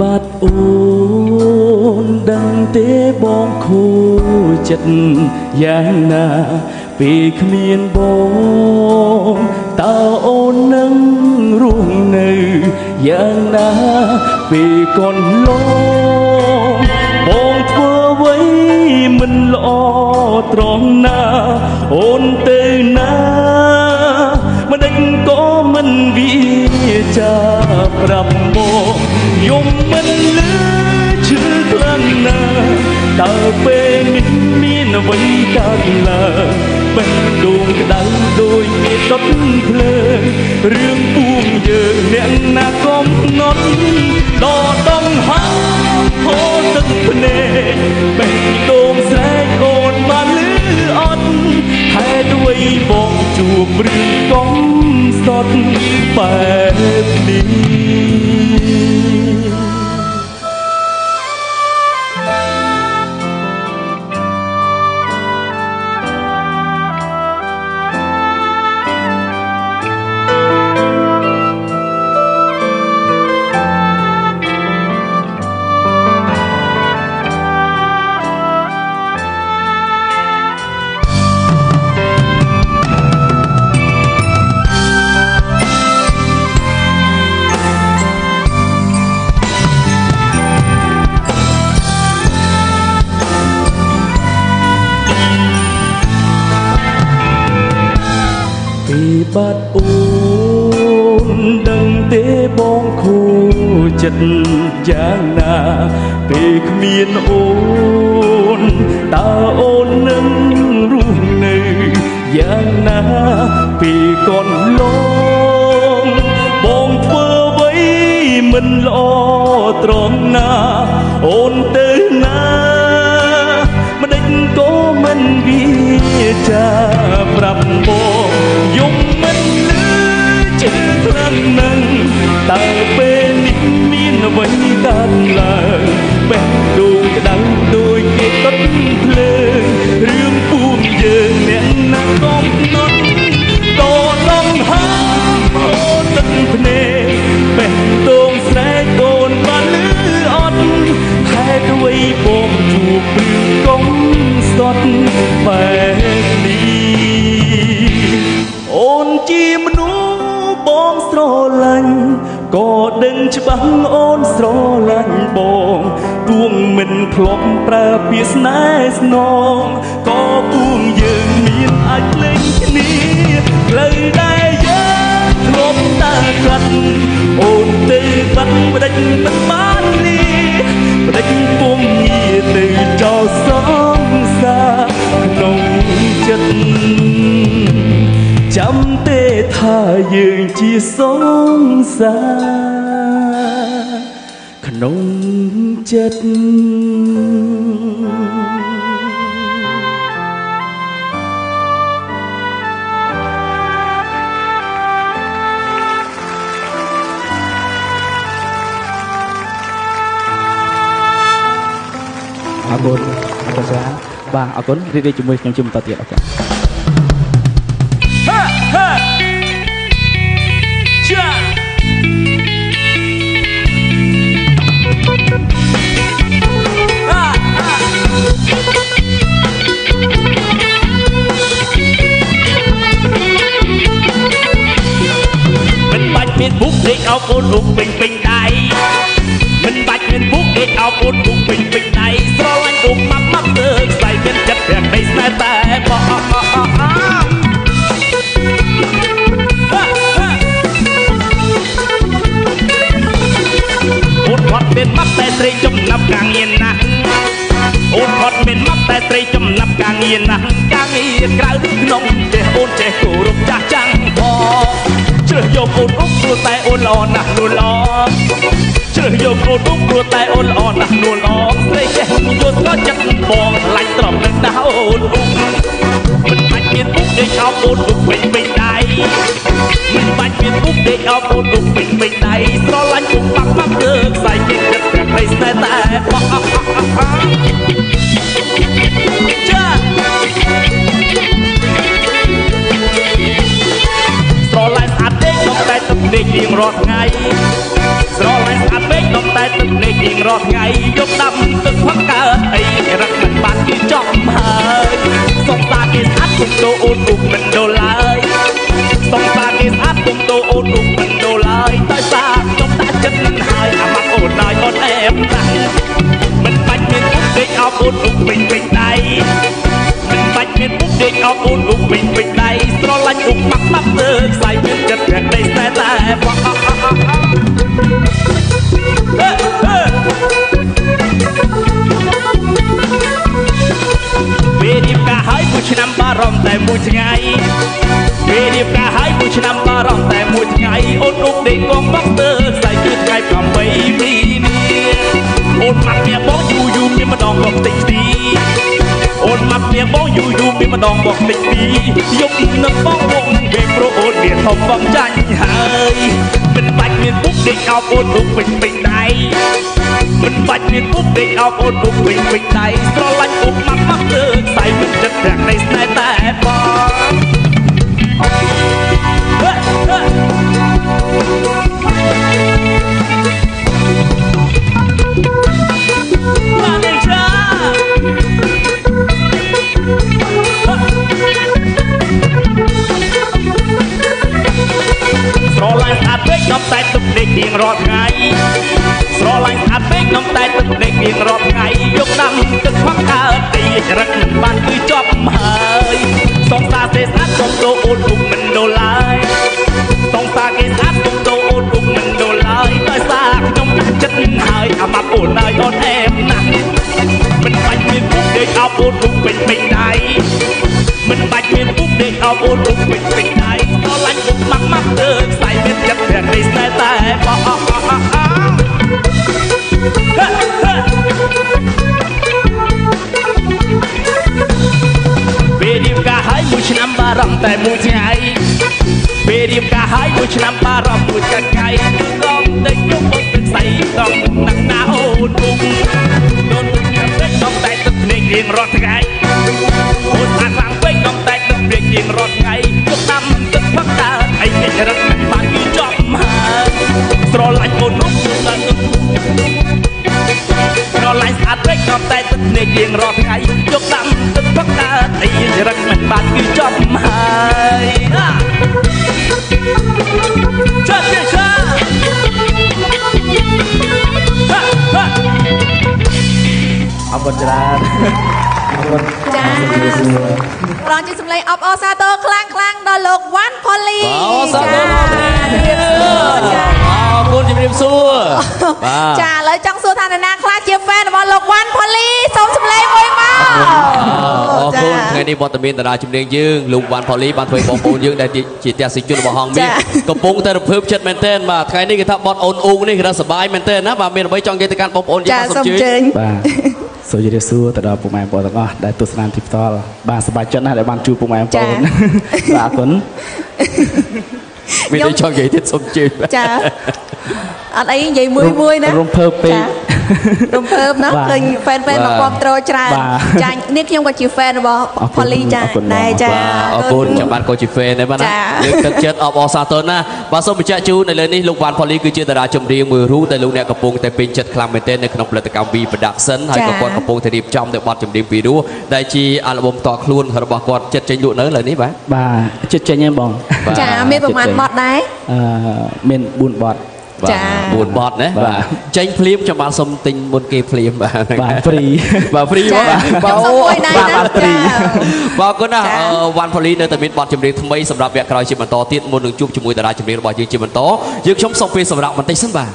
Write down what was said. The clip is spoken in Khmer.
បាត់អូនដឹងទេបងខូចិត្តយ៉ាងណាពេលគ្មានបងតើអូននឹងរស់នៅយ៉ាងណាពេលកូនលងបងធ្វើអ្វីមិនល្អត្រង់ណាអូនទៅណា កើតឡើងបេះដូងក្តៅដូចមានដុតភ្លើងរឿងពួងយើងអ្នកណាកំណត់ដកដង្ហើមហូរទឹកភ្នែកបេះដូងស្រែកអូនបានលឺអត់ហេតុអ្វីបងជួបរឿងកំសត់បែបនេះ បាត់អូនដឹងទេបងខូចិត្តយ៉ាងណាពេលគ្មានអូនតើអូននឹងរស់នៅយ៉ាងណាពេលកូនលងបងធ្វើអ្វីមិនល្អត្រង់ណា អូនទៅណាមិនដេចក៏មិនវាចាប្រាប់បង អ្វីកើតឡើងបេះដូងក្តៅដូចគេដុតភ្លើងរឿងពួងយើងអ្នកណាកំណត់តដងហើអូនទឹកភ្នែកបេះដូងស្រែកអូនបានលឺអត់ហេតុអ្វីបងជួបរឿងកំសត់បែបនេះអូនជាមនុស្សបងស្រឡាញ់ក៏ដឹងច្បាស់អូនស្រឡាញ់ បងទួងមិនធ្លាប់ប្រើពាក្យស្នេហ៍ស្នងក៏ពួងយើងមានអាចលេងគ្នាផ្លូវដែលយើងធ្លាប់តែក្លាត់អូនទៅបាត់បដិញមិនបានលីបដិញពុំងារទៅចោលសងសាក្នុងចិត្តចាំទេថាយើងជាសងសា ក្នុងចិត្តអរគុណអរគុណច្រើនបាទអរគុណរីករាយជាមួយខ្ញុំជុំបន្តទៀតអរគុណ អោបអូនរុកពេញពេញដៃមិនបាច់មានបុកដេកអោបអូនរុកពេញពេញដៃស្រឡាញ់អូនម៉ាប់ម៉ាប់ទៅស្បែកមានចិត្តប្រាក់ដីស្នេហ៍តែបោះអូនផត់មានម៉ាប់តែត្រីចំណាប់ការងារណាស់អូនផត់មានម៉ាប់តែត្រីចំណាប់ការងារណាស់ការងារក្រៅឬក្នុងចេះអូនចេះគោរពចាស់ចាំងផង ជ្រើសយកអូនអុកព្រោះតែអូនល្អណាស់នួនល្អជ្រើសយកអូនអុកព្រោះតែអូនល្អណាស់នួនល្អស្រីចេះយល់ស្គាល់ចិត្តបងខ្លាច់ត្រប់នឹងដៅអូនអុកមិនបាច់មានអុកដេកអោបអូនអុកពេញពេញដៃមិនបាច់មានអុកដេកអោបអូនអុកពេញពេញ រឡាញ់ស្អាតពេកនំតែទឹកពេករៀងរាល់ថ្ងៃស្រឡាញ់ស្អាតពេកនំតែទឹកទឹកលេងរៀងរាល់ថ្ងៃយកដាំទឹកផឹកកើតអីរឹកមិនបានគឺចំហើយសុំតាគេស្អាតគុំតូអូនរូបមិនដូរឡើយសុំតាគេស្អាតគុំតូអូនរូបមិនដូរឡើយតែសាខ្ញុំដាក់ចិត្តហើយអាម៉ាក់អូនដែរអូនអែបណាស់មិនបាច់មានពុកដេកអោបអូនរូបពេញពេញ ពេលរៀបការហើយមួយឆ្នាំបារម្ភតែមួយថ្ងៃពេលរៀបការហើយមួយឆ្នាំបារម្ភតែមួយថ្ងៃអូនរូបដេកកងបោកទើស្អែកគឺថ្ងៃ8មីនាអូនមកមាបងយូរយូរមានម្ដងមកតិចទីអូនមកមាបងយូរយូរមានម្ដងមកតិចទីយប់នឹងបងវងពេលព្រោះអូនមានធំបងចាញ់ហើយ មិនបាច់មានពុកដេកអោបអូនរូបពេញពេញដៃមិនបាច់មានពុកដេកអោបអូនពុកវិញវិញដៃស្រឡាញ់ពុកមកមកលើកដៃមិនចិត្តរាក់នៃស្នេហ៍តែបង ដៃមិនបាច់មានពុកដេកអោបអូនពុកពេញពេញដៃស្រឡាញ់ពុកម៉ាក់ម៉ាក់ទៅខ្សែមានចិត្តតែនេះស្នេហ៍តែបោះអោអោអោអោពេលរៀបការហើយមួយឆ្នាំបារម្ភតែមួយថ្ងៃពេលរៀបការហើយមួយឆ្នាំបារម្ភមួយថ្ងៃគឺកង តពេកក៏តែទឹកភ្នែករៀងរាល់ថ្ងៃយកដាំទឹកផឹកកើតអីរឹកមិនបានគឺចប់ហើយណាចាចាចាហាហាអរគុណច្រើនអរគុណចាប្រងជាសម្លេងអបអរសាទរខ្លាំងខ្លាំងដល់លោកវ៉ាន់ផូលីអរសាទរអរគុណចាអរគុណជំរាបសួរបាទចាឥឡូវចង់សួរថា នរណាខ្លះជាហ្វេនរបស់លោកវ៉ាន់ផូលីសូមសម្លេងមួយមកអរគុណថ្ងៃនេះវត្តមានតារាចម្រៀងយើងលោកវ៉ាន់ផូលីបានធ្វើឲ្យបងប្អូនយើងដែលជាទស្សនិកជនរបស់ហងមាសកំពុងតែរំភើបចិត្តមែនទែនបាទថ្ងៃនេះគេថាបត់អូនអ៊ូងនេះគេថាសប្បាយមែនទែនណាបាទមានអ្វីចង់និយាយទៅកាន់បងប្អូនយើងចាបាទសូសូមមជឿជើញបាទសូមជម្រាបសួរទៅដល់ពុកម៉ែបងប្អូនទាំងអស់ដែលទស្សនាទីផ្ទាល់បាទសប្បាយចិត្តណាស់ដែលបានជួបពុកម៉ែបងប្អូនចាបាទអរគុណមានតែចង់និយាយទៀតសូមជឿចាអត់អីនិយាយមួយមួយណារំភើបពេកចា រំភើបណាបាទឃើញហ្វេនហ្វេនបាមកទគ្រប់ត្រូលច្រើនបាទចានេះខ្ញុំក៏ជាហ្វេនរបស់អរគុណផូលីចាអរគុណដែរចាបាទអរគុណចាំបាត់ក៏ជា fan ដែរបាទណាចាលើកទឹកចិត្តអបអរសាទរណាស់បាទសូមបញ្ជាក់ជូននៅលើនេះលោកវ៉ាន់ផូលីគឺជាតារាចម្រៀងមួយរូបដែលលោកអ្នកកំពុងតែពេញចិត្តខ្លាំងមែនទែននៅក្នុងផលិតកម្ម V Production ហើយក៏គាត់កំពុងតែរៀបចំនៅបទចម្រៀងពីរោះដែលជាអាល់ប៊ុមតខ្លួនរបស់គាត់ចិត្តចេញលក់នៅលើនេះបាទបាទចិត្តចេញហ្នឹងបងបាទចាមានប្រមាណបត់ដែរអឺមាន4បទ បាទចា4បទណាបាទបាទចេញភ្លាមចាំបានសុំទិញមុនគេភ្លាមបាទបាទ free បាទ free ចាបាទខ្ញុំសុំមួយដែរបាទណាបាទ free ចាបាទអរគុណណាស់ចា៎អឺវ៉ាន់ផូលីនៅតែមានបទចម្រៀងថ្មីសម្រាប់វគ្គក្រោយជាបន្តទៀតមុននឹងជួបជាមួយតារាចម្រៀងរបស់យើងជាបន្តយើងខ្ញុំសូមពេលសម្រាប់បន្តិចសិនបាទ